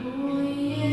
Oh, yeah.